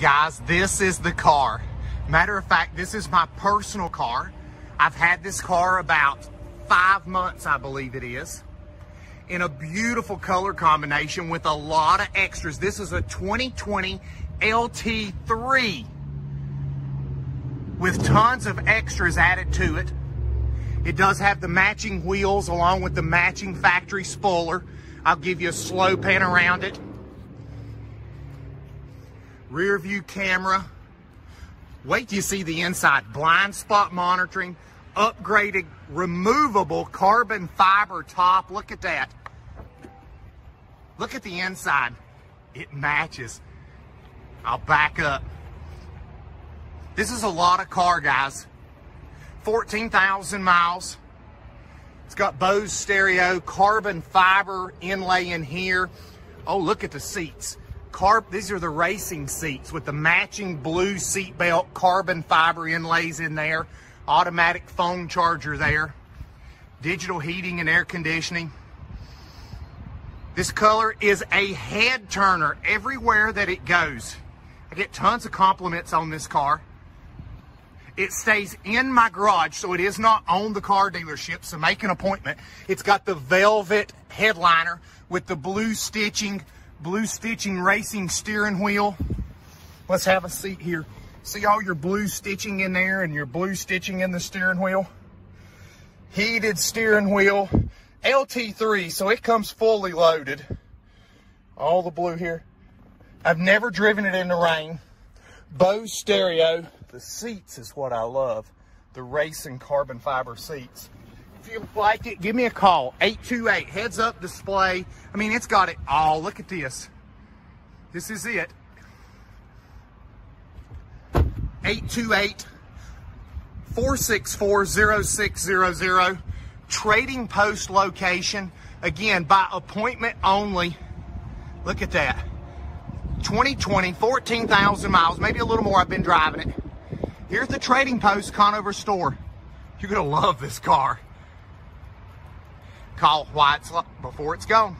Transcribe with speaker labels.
Speaker 1: Guys, this is the car. Matter of fact, this is my personal car. I've had this car about five months, I believe it is, in a beautiful color combination with a lot of extras. This is a 2020 LT3 with tons of extras added to it. It does have the matching wheels along with the matching factory spoiler. I'll give you a slow pan around it. Rear view camera. Wait till you see the inside. Blind spot monitoring, upgraded removable carbon fiber top. Look at that. Look at the inside. It matches. I'll back up. This is a lot of car, guys. 14,000 miles. It's got Bose stereo, carbon fiber inlay in here. Oh, look at the seats. Carb, these are the racing seats with the matching blue seat belt, carbon fiber inlays in there, automatic phone charger there, digital heating and air conditioning. This color is a head turner everywhere that it goes. I get tons of compliments on this car. It stays in my garage, so it is not on the car dealership, so make an appointment. It's got the velvet headliner with the blue stitching, blue stitching racing steering wheel. Let's have a seat here. See all your blue stitching in there and your blue stitching in the steering wheel? Heated steering wheel, LT3, so it comes fully loaded. All the blue here. I've never driven it in the rain. Bose stereo. The seats is what I love. The racing carbon fiber seats. If you like it, give me a call. 828 heads up display. I mean, it's got it all. Look at this. This is it. 828 464 0600. Trading post location. Again, by appointment only. Look at that. 2020, 14,000 miles, maybe a little more. I've been driving it. Here's the Trading Post Conover store. You're going to love this car. Call while it's, before it's gone.